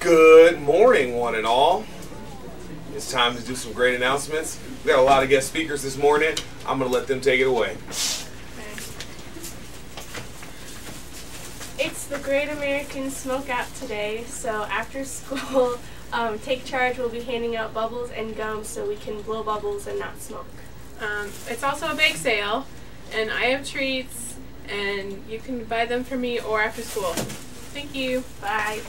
Good morning, one and all. It's time to do some great announcements. We got a lot of guest speakers this morning. I'm going to let them take it away. It's the Great American Smoke Out today, so after school, um, Take Charge will be handing out bubbles and gum so we can blow bubbles and not smoke. Um, it's also a bake sale, and I have treats, and you can buy them for me or after school. Thank you. Bye.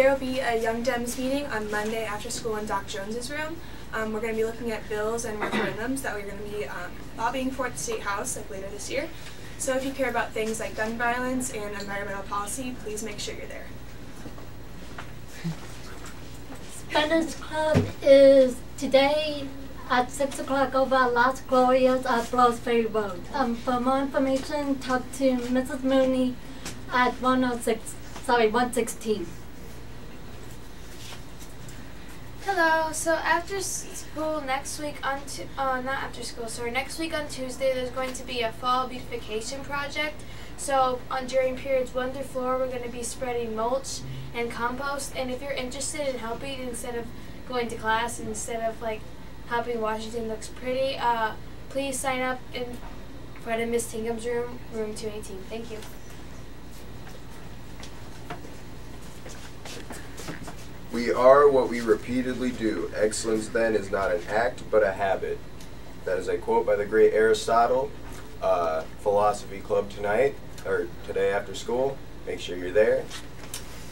There will be a Young Dems meeting on Monday after school in Doc Jones's room. Um, we're going to be looking at bills and referendums that we're going to be um, lobbying for at the State House like later this year. So if you care about things like gun violence and environmental policy, please make sure you're there. Spanish Club is today at 6 o'clock over at Las Glorias at Ferry Road. Um, for more information, talk to Mrs. Mooney at 106, sorry, 116. Hello. So after school next week on uh, not after school, sorry, next week on Tuesday there's going to be a fall beautification project. So on during periods one through four, we're going to be spreading mulch and compost. And if you're interested in helping instead of going to class, instead of like helping Washington looks pretty, uh, please sign up in front of Miss Tingham's room, room 218. Thank you. We are what we repeatedly do. Excellence then is not an act, but a habit. That is a quote by the great Aristotle. Uh, philosophy club tonight, or today after school. Make sure you're there.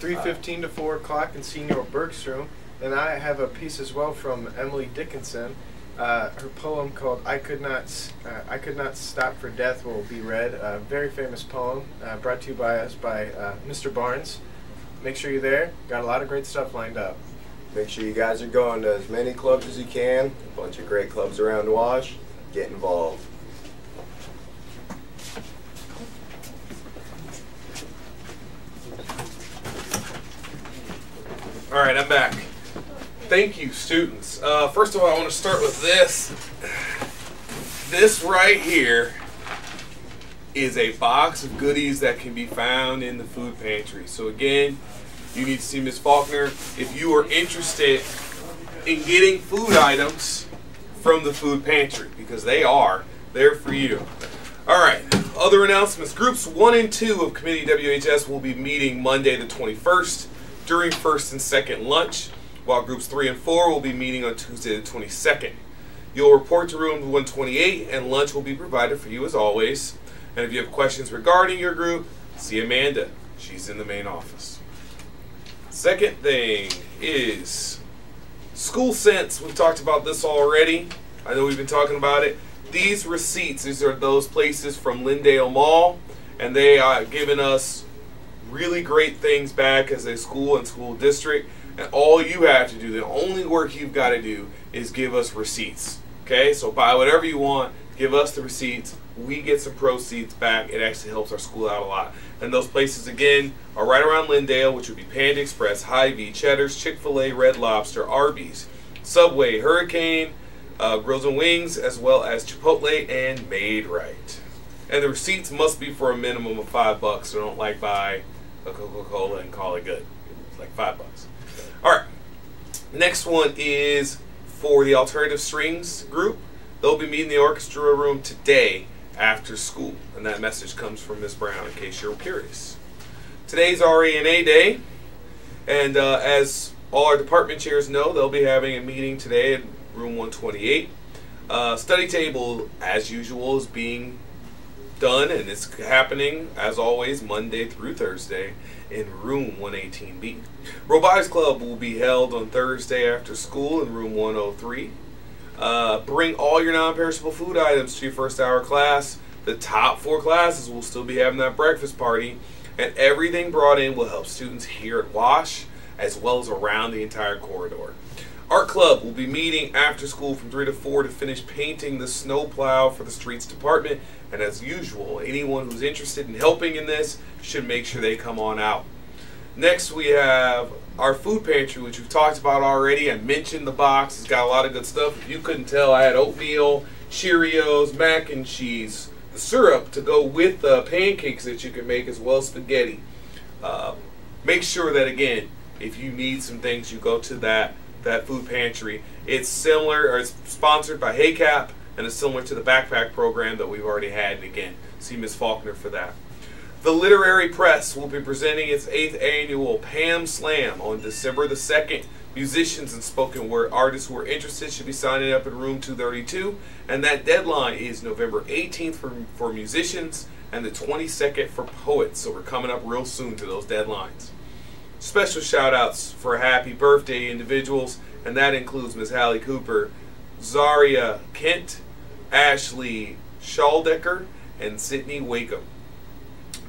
3.15 to 4 o'clock in Senior Burke's room. And I have a piece as well from Emily Dickinson. Uh, her poem called "I Could Not uh, I Could Not Stop for Death" will be read. A very famous poem, uh, brought to you by us by uh, Mr. Barnes. Make sure you're there. Got a lot of great stuff lined up. Make sure you guys are going to as many clubs as you can. A bunch of great clubs around Wash. Get involved. All right, I'm back. Thank you, students. Uh, first of all, I want to start with this. This right here is a box of goodies that can be found in the food pantry. So again, you need to see Ms. Faulkner if you are interested in getting food items from the food pantry because they are there for you. All right, other announcements. Groups 1 and 2 of Committee WHS will be meeting Monday the 21st during first and second lunch, while groups 3 and 4 will be meeting on Tuesday the 22nd. You'll report to room 128 and lunch will be provided for you as always. And if you have questions regarding your group, see Amanda. She's in the main office. Second thing is school sense. We've talked about this already. I know we've been talking about it. These receipts, these are those places from Lindale Mall, and they are giving us really great things back as a school and school district. And all you have to do, the only work you've got to do is give us receipts. Okay, so buy whatever you want, give us the receipts. We get some proceeds back. It actually helps our school out a lot. And those places, again, are right around Lindale, which would be Panda Express, Hy-Vee, Cheddar's, Chick fil A, Red Lobster, Arby's, Subway, Hurricane, uh, Grills and Wings, as well as Chipotle and Maid-Rite. And the receipts must be for a minimum of five bucks, so don't like buy a Coca-Cola and call it good. It's like five bucks. All right. Next one is for the Alternative Strings group. They'll be meeting the orchestra room today after school, and that message comes from Miss Brown in case you're curious. Today's RENA Day, and uh, as all our department chairs know, they'll be having a meeting today at room 128. Uh, study table, as usual, is being done, and it's happening as always Monday through Thursday in room 118B. Robotics Club will be held on Thursday after school in room 103. Uh, bring all your non-perishable food items to your first hour class. The top four classes will still be having that breakfast party, and everything brought in will help students here at Wash as well as around the entire corridor. Art Club will be meeting after school from 3 to 4 to finish painting the snowplow for the streets department. And as usual, anyone who's interested in helping in this should make sure they come on out. Next, we have our food pantry, which we've talked about already. I mentioned the box. It's got a lot of good stuff. If you couldn't tell, I had oatmeal, Cheerios, mac and cheese, the syrup to go with the pancakes that you can make, as well as spaghetti. Uh, make sure that again, if you need some things, you go to that that food pantry. It's similar or it's sponsored by HACAP and it's similar to the backpack program that we've already had. And again, see Miss Faulkner for that. The Literary Press will be presenting its eighth annual Pam Slam on December the 2nd. Musicians and spoken word artists who are interested should be signing up in room 232, and that deadline is November 18th for, for musicians and the 22nd for poets. So we're coming up real soon to those deadlines. Special shout outs for happy birthday individuals, and that includes Ms. Hallie Cooper, Zaria Kent, Ashley Schaldecker, and Sydney Wakeham.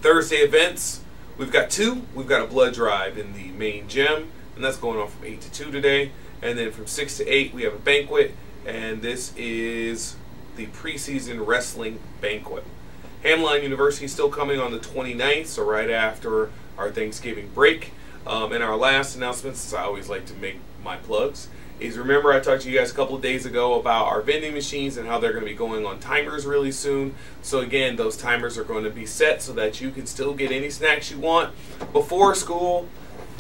Thursday events, we've got two. We've got a blood drive in the main gym, and that's going on from 8 to 2 today. And then from 6 to 8, we have a banquet, and this is the preseason wrestling banquet. Hamline University is still coming on the 29th, so right after our Thanksgiving break. Um, and our last announcements, I always like to make my plugs, is remember I talked to you guys a couple days ago about our vending machines and how they're going to be going on timers really soon. So again, those timers are going to be set so that you can still get any snacks you want before school,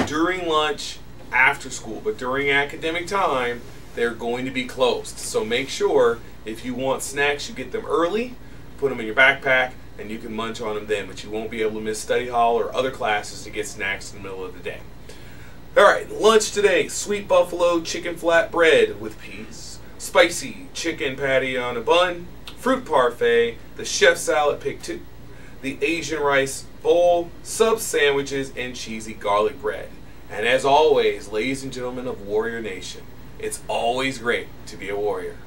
during lunch, after school. But during academic time, they're going to be closed. So make sure if you want snacks, you get them early, put them in your backpack, and you can munch on them then. But you won't be able to miss study hall or other classes to get snacks in the middle of the day. All right, lunch today: sweet buffalo chicken flatbread with peas, spicy chicken patty on a bun, fruit parfait, the chef salad pick two, the Asian rice bowl, sub sandwiches, and cheesy garlic bread. And as always, ladies and gentlemen of Warrior Nation, it's always great to be a warrior.